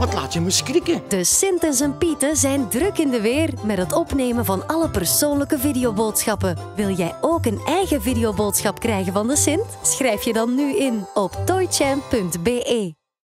Wat laat je me schrikken. De Sint en zijn Pieten zijn druk in de weer met het opnemen van alle persoonlijke videoboodschappen. Wil jij ook een eigen videoboodschap krijgen van de Sint? Schrijf je dan nu in op toychamp.be.